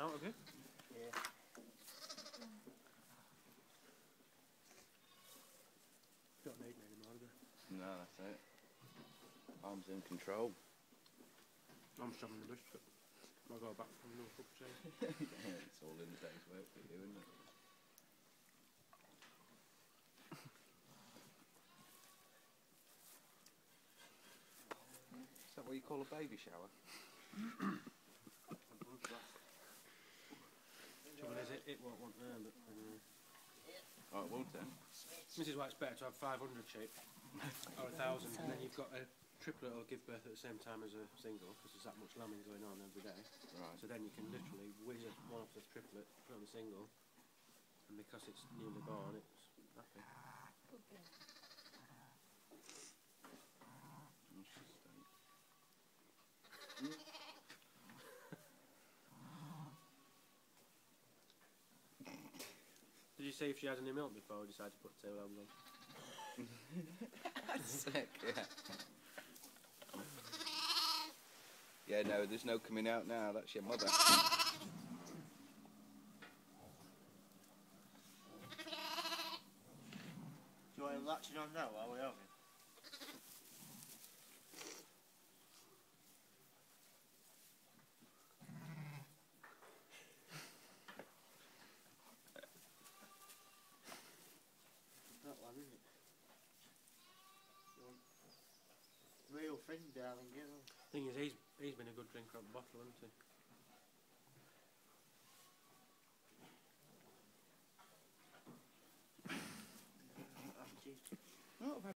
you got one out, have you? Yeah. Don't need me anymore, do you? No, that's it. Arms in control. I'm shoving the biscuit. I'll go back from the cup of tea. yeah, it's all in the day's work for you, isn't it? Is that what you call a baby shower? Trouble is, it, it won't want there, but anyway. Oh, it won't then. This is why it's better to have 500 sheep or a thousand, and then you've got a triplet or give birth at the same time as a single because there's that much lambing going on every day. Right. So then you can literally whiz it one off the triplet, put on the single, and because it's newly born, it's happy. You see if she had any milk before we decided to put tail lambs on? Sick, yeah. Yeah, no, there's no coming out now. That's your mother. Do you want him latching on now while we're having? That one, isn't it? You want Real thing, is, he's he's been a good drinker of the bottle, hasn't he?